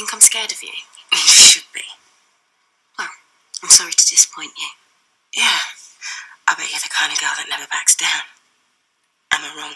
think I'm scared of you? you should be. Well, I'm sorry to disappoint you. Yeah, I bet you're the kind of girl that never backs down. Am I wrong?